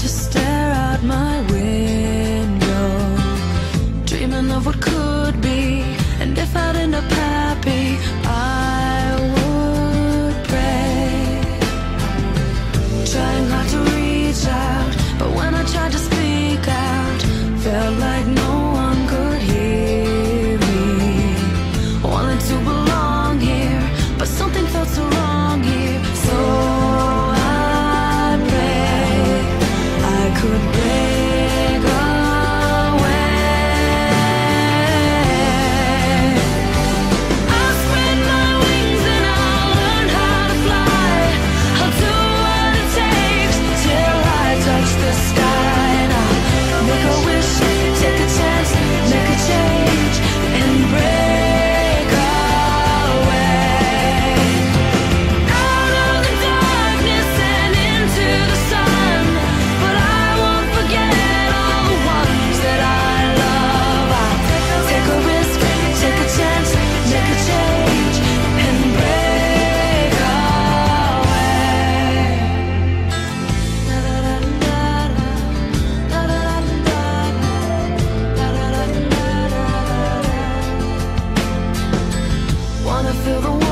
to stare out my window Dreaming of what could be. And if I'd end up feel the